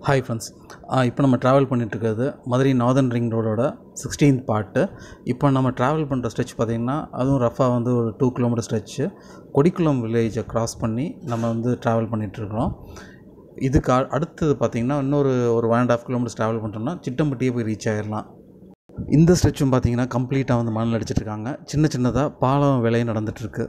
hi friends இப்போ நம்ம travel பண்ணிகிட்ருக்கிறது மதுரை நார்தன் ரிங் ரோடோட சிக்ஸ்டீன்த் பார்ட்டு இப்போ நம்ம ட்ராவல் பண்ணுற ஸ்ட்ரெச் பார்த்திங்கன்னா அதுவும் ரஃபாக வந்து ஒரு டூ கிலோமீட்டர் ஸ்ட்ரெச்சு கொடிக்குளம் வில்லேஜை க்ராஸ் பண்ணி நம்ம வந்து ட்ராவல் பண்ணிகிட்ருக்குறோம் இதுக்கு அடுத்தது பார்த்திங்கன்னா இன்னொரு ஒரு one and half kilometres travel பண்ணுறோம்னா சிட்டம்பட்டியே போய் ரீச் ஆயிடலாம் இந்த ஸ்ட்ரெச்சும் பார்த்தீங்கன்னா கம்ப்ளீட்டாக வந்து மணல் அடிச்சிட்டு இருக்காங்க சின்ன சின்னதாக பாலம் விலையும் நடந்துகிட்ருக்கு